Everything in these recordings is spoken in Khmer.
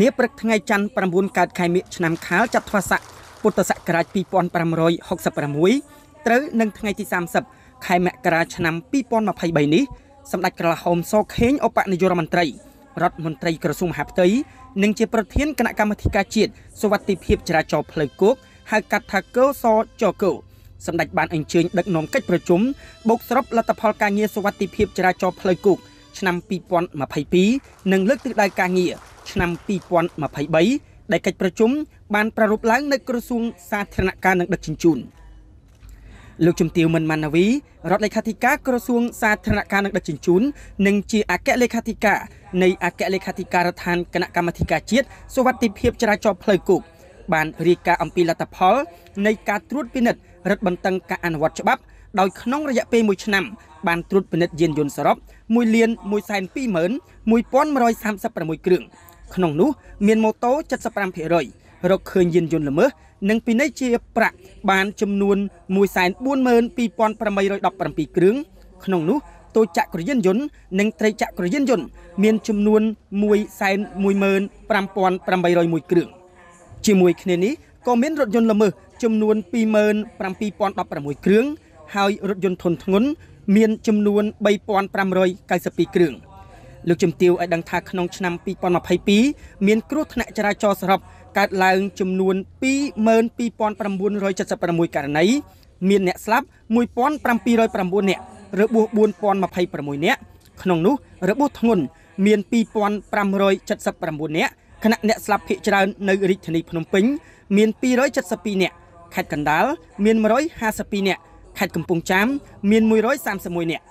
នាព្រឹកថ្ងៃច័ន្ទ9កើតខែមិញឆ្នាំខាលចត្វាស័កពុទ្ធសករាជ2566ត្រូវនឹងថ្ងៃទី30ខែមករាឆ្នាំ2023នេះសម្ដេចក្រឡាហោមសខេងឧបនាយករដ្ឋមន្ត្រីរដ្ឋមន្ត្រីក្រសួងមហាផ្ទៃនិងជាប្រធានគណៈកម្មាធិការជាតិសុវត្ថិភាពចរាចរណ៍ផ្លូវគោកហៅកាត់ថាកោសចកោសម្ដេចបានអញ្ជើញដឹកនាំកិច្ចប្រជុំបូកសរុបលទ្ធផលការងារសុវត្ថិភាពចរាចរណ៍ផ្លូវគោក ឆ្នាំ2022និងលើកទិសដៅការងារឆ្នាំ2023ដែលកិច្ចប្រជុំបានប្រារព្ធឡើងនៅក្រសួងសាធារណការនិងដឹកជញ្ជូនលោកជំទាវមិនម៉ាណាវីរដ្ឋលេខាធិការក្រសួងសាធារណការនិងដឹកជញ្ជូននិងជាអគ្គលេខាធិការនៃអគ្គលេខាធិការដ្ឋានគណៈកម្មាធិការជាតិសុវត្ថិភាពចរាចរណ៍ផ្លូវគោកបានរាយការណ៍អំពីលទ្ធផលនៃការត្រួតពិនិត្យរឹតបន្តឹងការអនុវត្តច្បាប់ ដោយក្នុងរយៈពេល1ឆ្នាំបានត្រួតពិនិត្យយានយន្តសរុប1លាន121,1136គ្រឿងក្នុងនោះមានម៉ូតូ75%រកឃើញយានយន្តល្មើសនិងពិន័យជាប្រាក់បានចំនួន142,817គ្រឿងក្នុងនោះតូចចក្រយានយន្តនិងត្រីចក្រយានយន្តមានចំនួន115,801គ្រឿងជាមួយគ្នានេះក៏មានរថយន្តល្មើសចំនួន27,016គ្រឿង ហើយរថយន្តធុនធ្ងន់មានចំនួន3592គ្រឿងលោកជំទាវឲ្យដឹងថាក្នុងឆ្នាំ2022មានគ្រោះថ្នាក់ចរាចរណ៍សរុបកើតឡើងចំនួន22976ករណីមានអ្នកស្លាប់1709នាក់របួស4026នាក់ក្នុងនោះរបួសធ្ងន់មាន2579នាក់ខណៈអ្នកស្លាប់ភាគច្រើននៅរាជធានីភ្នំពេញ មាន272នាក់ខេត្តកណ្ដាលមាន152នាក់ ខេត្តកំពង់ចាមមាន131នាក់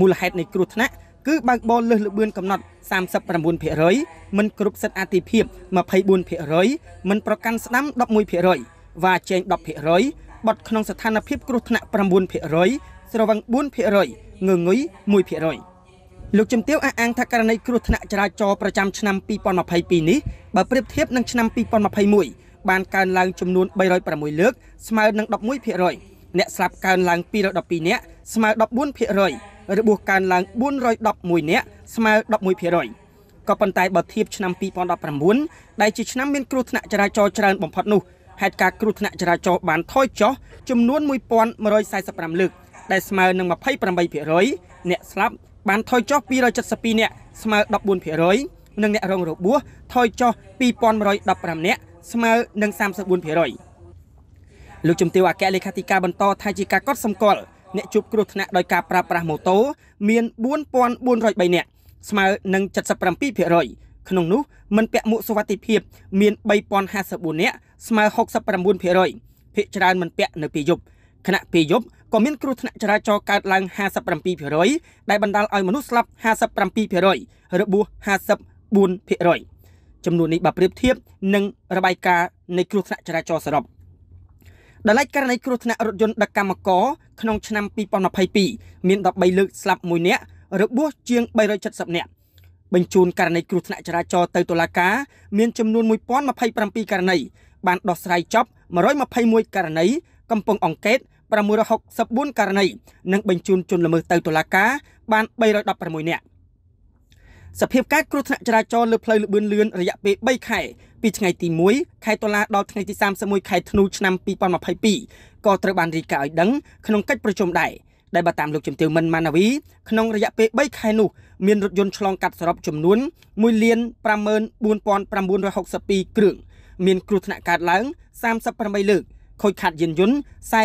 មូលហេតុនៃគ្រោះថ្នាក់គឺបើកបរលើសល្បឿនកំណត់39%មិនគ្រប់សិទ្ធិអាទិភាព24%មិនប្រកាន់ស្ដាំ11%វ៉ាជែង10%បត់ក្នុងស្ថានភាពគ្រោះថ្នាក់9%ស្រវឹង4%ងងុយ1%លោកជំទាវអះអាងថាករណីគ្រោះថ្នាក់ចរាចរណ៍ប្រចាំឆ្នាំ2022នេះបើប្រៀបធៀបនឹងឆ្នាំ2021បានកើនឡើងចំនួន306លើកស្មើនឹង11% អ្នកស្លាប់កើនឡើង212នាក់ស្មើ14%របួសកើនឡើង411នាក់ស្មើ11%ក៏ប៉ុន្តែបើធៀបឆ្នាំ2019ដែលជាឆ្នាំមានគ្រោះថ្នាក់ចរាចរណ៍ច្រើនបំផុតនោះហេតុការណ៍គ្រោះថ្នាក់ចរាចរណ៍បានថយចុះចំនួន1145លើកដែលស្មើនឹង28%អ្នកស្លាប់បានថយចុះ272នាក់ស្មើ14%និងអ្នករងរបួសថយចុះ2115នាក់ស្មើនឹង34% លោកជំទាវអគ្គលេខាធិការបន្តថាជាការកត់សម្គាល់អ្នកជួបគ្រោះថ្នាក់ដោយការប្រើប្រាស់ម៉ូតូមាន4403នាក់ស្មើនឹង77%ក្នុងនោះមិនពាក់មួកសុវត្ថិភាព មាន3054នាក់ស្មើ69%ភាគច្រើនមិនពាក់នៅពេលយប់ខណៈពេលយប់ក៏មានគ្រោះថ្នាក់ចរាចរណ៍កើតឡើង57%ដែលបណ្ដាលឲ្យមនុស្សស្លាប់57%របួស54%ចំនួននេះបើប្រៀបធៀបនឹងរបាយការណ៍នៃគ្រោះថ្នាក់ចរាចរណ៍សរុប ដោយឡែកករណីគ្រោះថ្នាក់រថយន្តដឹកកម្មករក្នុងឆ្នាំ2022មាន13លើកស្លាប់1នាក់របួសជាង370នាក់បញ្ជូនករណីគ្រោះថ្នាក់ចរាចរណ៍ទៅតុលាការមានចំនួន1027ករណីបានដោះស្រាយចប់121ករណីកំពុងអង្កេត664ករណីនិងបញ្ជូនជនល្មើសទៅតុលាការបាន316នាក់សភាពការគ្រោះថ្នាក់ចរាចរណ៍លើផ្លូវលបឿនលឿនរយៈពេល3ខែ ពីថ្ងៃទី1ខែតុលាដល់ថ្ងៃទី31ខែធ្នូឆ្នាំ2022ក៏ត្រូវបានរាយការណ៍ឲ្យដឹងក្នុងកិច្ចប្រជុំដែរដែលបើតាមលោកជំទាវមិនម៉ាណាវីក្នុងរយៈពេល3ខែនោះមានរថយន្តឆ្លងកាត់សរុបចំនួន1លាន54962គ្រឿងមានគ្រោះថ្នាក់កើតឡើង38លើកខូចខាតយានយន្ត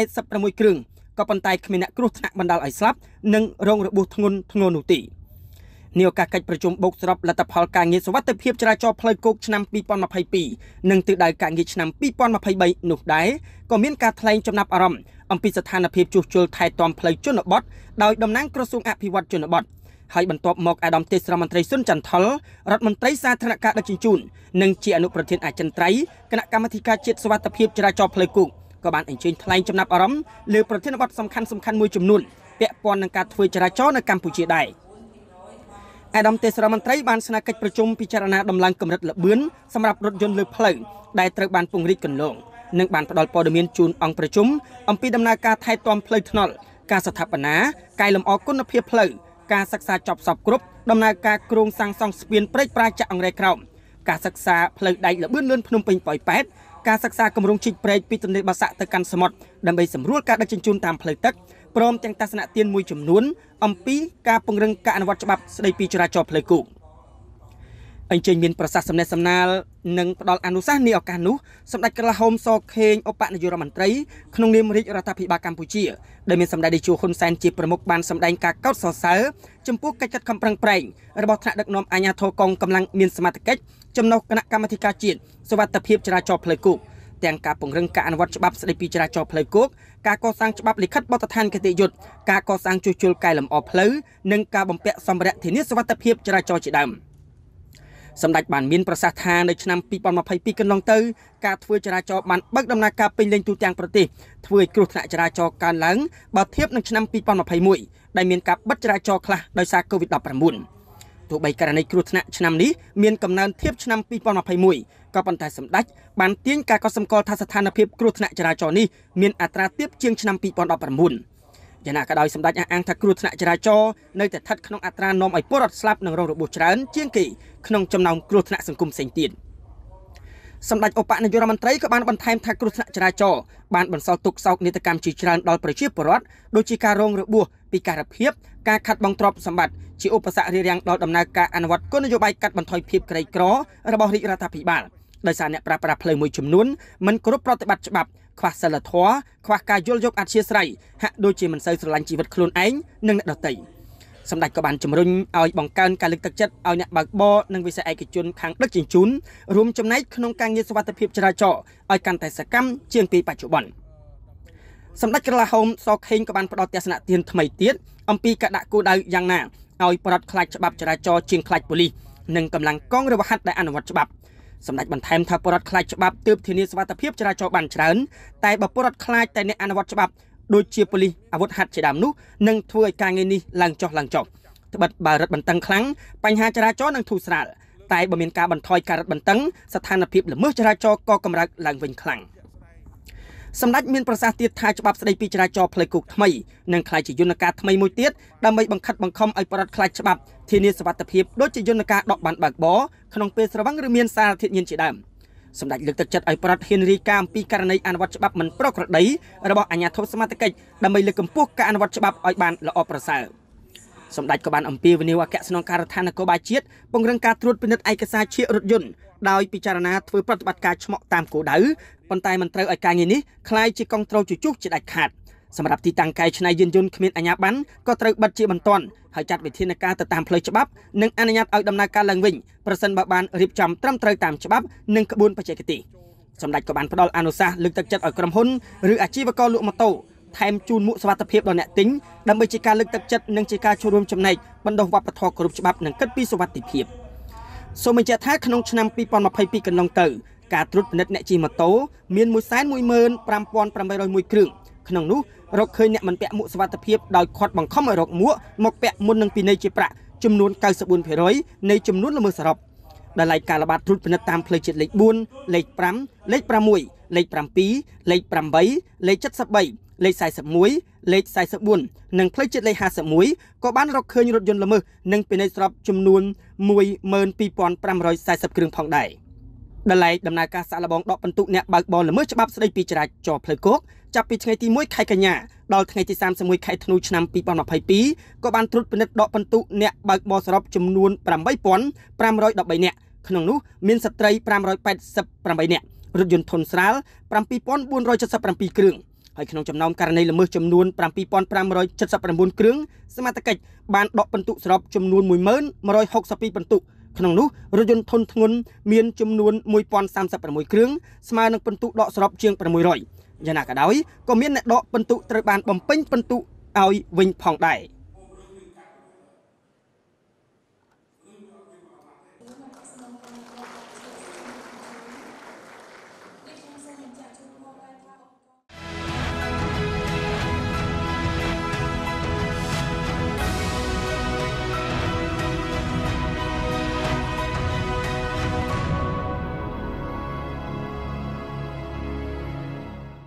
46គ្រឿងក៏ប៉ុន្តែគ្មានអ្នកគ្រោះថ្នាក់បណ្ដាលឲ្យស្លាប់និងរងរបួសធ្ងន់ធ្ងរនោះទេ នាឱកាសកិច្ចប្រជុំបូកសរុបលទ្ធផលការងារសវត្ថិភាពចរាចរណ៍ផ្លូវគោកឆ្នាំ2022និងទិសដៅការងារឆ្នាំ2023នោះដែរក៏មានការថ្លែងចំណាប់អារម្មណ៍អំពីស្ថានភាពជួសជុលថែទាំផ្លូវជនបទដោយតំណាងក្រសួងអភិវឌ្ឍជនបទហើយបន្ទាប់មកអាដាមទេសរដ្ឋមន្ត្រីសុនចន្ទថលរដ្ឋមន្ត្រីសាធារណការដឹកជញ្ជូននិងជាអនុប្រធានអចិន្ត្រៃយ៍គណៈកម្មាធិការជាតិសវត្ថិភាពចរាចរណ៍ផ្លូវគោកក៏បានអញ្ជើញថ្លែងចំណាប់អារម្មណ៍លើប្រធានបទសំខាន់ៗមួយចំនួនពាក់ព័ន្ធនឹងការធ្វើចរាចរណ៍នៅកម្ពុជាដែរ។ អាដាមទេសរដ្ឋមន្ត្រីបានស្នើកិច្ចប្រជុំពិចារណាដំឡើងកម្រិតល្បឿនសម្រាប់រថយន្តលើផ្លូវដែលត្រូវបានពង្រីកគន្លងនិងបានផ្ដល់ព័ត៌មានជូនអង្គប្រជុំអំពីដំណើរការថែទាំផ្លូវថ្នល់ការស្ថាបនាកែលម្អគុណភាពផ្លូវការសិក្សាចប់សពគ្រប់ដំណើរការគ្រោងសាងសង់ស្ពានព្រែកប្រាចាក់អង្រែក្រោមការសិក្សាផ្លូវដែកលបឿនលឿនភ្នំពេញប៉ោយប៉ែតការសិក្សាគម្រោងជីកព្រែកពីទន្លេបាសាក់ទៅកាន់សមុទ្រដើម្បីសម្រួលការដឹកជញ្ជូនតាមផ្លូវទឹក ព្រមទាំងទស្សនៈទានមួយចំនួនអំពីការពង្រឹងការអនុវត្តច្បាប់ស្តីពីចរាចរណ៍ផ្លូវគោកអញ្ជើញមានប្រសាសន៍សំណេះសំណាលនិងផ្ដល់អនុសាសន៍នេះឱកាសនោះសម្ដេចក្រឡាហោមសខេងឧបនាយករដ្ឋមន្ត្រីក្នុងនាមរាជរដ្ឋាភិបាលកម្ពុជាដែលមានសម្ដេចតេជោហ៊ុនសែនជាប្រមុខបានសម្ដែងការកោតសរសើរចំពោះកិច្ចខិតខំប្រឹងប្រែងរបស់ថ្នាក់ដឹកនាំអាជ្ញាធរកងកម្លាំងមានសមត្ថកិច្ចចំណុះគណៈកម្មាធិការជាតិសុវត្ថិភាពចរាចរណ៍ផ្លូវគោក ទាំងការពង្រឹងការអនុវត្តច្បាប់ស្តីពីចរាចរណ៍ផ្លូវគោកការកសាងច្បាប់លិខិតបទដ្ឋានគតិយុត្តការកសាងជួសជុលកែលម្អផ្លូវនិងការបំពាក់សម្ភារៈធានាសុវត្ថិភាពចរាចរណ៍ជាដើមសម្ដេចបានមានប្រសាសន៍ថានៅឆ្នាំ2022កន្លងទៅការធ្វើចរាចរណ៍បានបើកដំណើរការពេញលេញទូទាំងប្រទេសធ្វើឲ្យគ្រោះថ្នាក់ចរាចរណ៍កើនឡើងបើធៀបនឹងឆ្នាំ2021ដែលមានការបិទចរាចរណ៍ខ្លះដោយសារ COVID-19 ទោះបីករណីគ្រោះថ្នាក់ឆ្នាំនេះមានកំណើនធៀបឆ្នាំ2021ក៏ប៉ុន្តែសម្ដេចបានទាញការកត់សម្គាល់ថាស្ថានភាពគ្រោះថ្នាក់ចរាចរណ៍នេះមានអត្រាទាបជាងឆ្នាំ2019យ៉ាងណាក៏ដោយសម្ដេចអះអាងថាគ្រោះថ្នាក់ចរាចរណ៍នៅតែស្ថិតក្នុងអត្រានាំឲ្យពលរដ្ឋស្លាប់និងរងរបួសច្រើនជាងគេក្នុងចំណោមគ្រោះថ្នាក់សង្គមផ្សេងទៀត សម្ដេចឧបនាយករដ្ឋមន្ត្រីក៏បានបន្ថែមថាគ្រោះថ្នាក់ចរាចរណ៍បានបន្សល់ទុកសោកនាដកម្មជាច្រើនដល់ប្រជាពលរដ្ឋដូចជាការរងរបួសពិការភាពការខាត់បងទ្រព្យសម្បត្តិជាឧបសគ្គរារាំងដល់ដំណើរការអនុវត្តគោលនយោបាយកាត់បន្ថយភាពក្រីក្ររបស់រាជរដ្ឋាភិបាលដោយសារអ្នកប្រាស្រ័យផ្លូវមួយចំនួនមិនគោរពប្រតិបត្តិច្បាប់ខ្វះសិលធម៌ខ្វះការយល់យកអធ្យាស្រ័យហាក់ដូចជាមិនសូវស្រឡាញ់ជីវិតខ្លួនឯងនិងអ្នកដទៃ សម្ដេចក៏បានជំរុញឲ្យបង្កើនការលើកទឹកចិត្តឲ្យអ្នកបើកបរនិងវិស័យឯកជនខាងដឹកជញ្ជូនរួមចំណែកក្នុងការងារសុវត្ថិភាពចរាចរណ៍ឲ្យកាន់តែសកម្មជាងពីបច្ចុប្បន្នសម្ដេចក្រឡាហោមសខេងក៏បានផ្ដល់ទស្សនៈទានថ្មីទៀតអំពីការដាក់គោលដៅយ៉ាងណាឲ្យប្រដ្ឋខ្លាចច្បាប់ចរាចរណ៍ជាងខ្លាចប៉ូលីសនិងកម្លាំងកងរវហាត់ដែលអនុវត្តច្បាប់សម្ដេចបន្ថែមថាបរដ្ឋខ្លាចច្បាប់ទើបធានាសុវត្ថិភាពចរាចរណ៍បានច្រើនតែបើបរដ្ឋខ្លាចតែអ្នកអនុវត្តច្បាប់ ដូចជាប៉ូលីសអាវុធហត្ថជាដើមនោះនឹងធ្វើឲ្យការងារនេះឡើងចុះឡើងចុះត្បិតបើរឹតបន្តឹងខ្លាំងបញ្ហាចរាចរណ៍នឹងធូរស្រាលតែបើមានការបន្ថយការរឹតបន្តឹងស្ថានភាពល្មើសចរាចរណ៍ក៏កម្រើកឡើងវិញខ្លាំងសម្ដេចមានប្រសាសន៍ទៀតថាច្បាប់ស្តីពីចរាចរណ៍ផ្លូវគោកថ្មីនឹងក្លាយជាយន្តការថ្មីមួយទៀតដើម្បីបង្ខិតបង្ខំឲ្យប្រដ្ឋខ្លាចច្បាប់ធានាសុវត្ថិភាពដូចជាយន្តការដកបានបើកបរក្នុងពេលស្រវឹងឬមានសារធាតុញៀនជាដើម សម្ដេចលើកទឹកចិត្តឲ្យប្រដ្ឋហ៊ានរីកាអំពីករណីអនុវត្តច្បាប់មិនប្រក្រតីរបស់អាជ្ញាធរសមត្ថកិច្ចដើម្បីលើកកម្ពស់ការអនុវត្តច្បាប់ឲ្យបានល្អប្រសើរសម្ដេចក៏បានអំពាវនាវអគ្គស្នងការដ្ឋាននគរបាលជាតិពង្រឹងការត្រួតពិនិត្យឯកសារឈាករថយន្តដោយពិចារណាធ្វើប្រតិបត្តិការឆ្មក់តាមគោលដៅប៉ុន្តែមិនត្រូវឲ្យការងារនេះคล้ายជាកងត្រូលជជុះជាដាច់ខាត សម្រាប់ទីតាំងកែច្នៃយានយន្តគ្មានអាជ្ញាប័ណ្ណក៏ត្រូវបិទជាបន្ទាន់ហើយចាត់វិធានការទៅតាមផ្លូវច្បាប់និងអនុញ្ញាតឲ្យដំណើរការឡើងវិញប្រសិនបើបានរៀបចំត្រឹមត្រូវតាមច្បាប់និងក្បួនបច្ចេកទេសសម្ដេចក៏បានផ្ដល់អនុសាសន៍លើកទឹកចិត្តឲ្យក្រុមហ៊ុនឬអាជីវករលក់ម៉ូតូថែមជូនមួកសុវត្ថិភាពដល់អ្នកទិញដើម្បីជាការលើកទឹកចិត្តនិងជាការចូលរួមចំណែកបណ្ដុះវប្បធម៌គ្រប់ច្បាប់និងគិតពីសុវត្ថិភាពសូមបញ្ជាក់ថាក្នុងឆ្នាំ2022កន្លងទៅការត្រួតពិនិត្យអ្នកជិះម៉ូតូមាន115,801គ្រឿង ក្នុងនោះរកឃើញអ្នកមិនពាក់មួកសុវត្ថិភាពដោយខាត់បង្ខំឲ្យរកមួកមកពាក់មុននឹងពិន័យជាប្រាក់ចំនួន94%នៃចំនួនល្មើសសរុបដែលឡែកការល្បាតត្រួតពិនិត្យតាមផ្លូវជាតិលេខ4លេខ5លេខ6លេខ7លេខ8លេខ73លេខ41លេខ44និងផ្លូវជាតិលេខ51ក៏បានរកឃើញរថយន្តល្មើសនិងពិន័យសរុបចំនួន12540គ្រឿងផងដែរ ដែលឡែកដំណើរការសាក់លបងដកបន្ទុកអ្នកបើកបរល្មើសច្បាប់ស្តីពីចរាចរណ៍ផ្លូវគោកចាប់ពីថ្ងៃទី1ខែកញ្ញាដល់ថ្ងៃទី31ខែធ្នូឆ្នាំ2022ក៏បានត្រួតពិនិត្យដកបន្ទុកអ្នកបើកបរសរុបចំនួន8513នាក់ក្នុងនោះមានស្ត្រី588នាក់រថយន្តធុនស្រាល7477គ្រឿងហើយក្នុងចំណោមករណីល្មើសចំនួន7579គ្រឿងសមត្ថកិច្ចបានដកបន្ទុកសរុបចំនួន10162បន្ទុ កក្នុងនោះរថយន្តធុនធ្ងន់មានចំនួន1036គ្រឿងស្មើនឹងបន្ទុកដកសរុបជាង600យ៉ាងណាក៏ដោយក៏មានអ្នកដកបន្ទុកត្រូវបានបំពេញបន្ទុកឲ្យវិញផងដែរ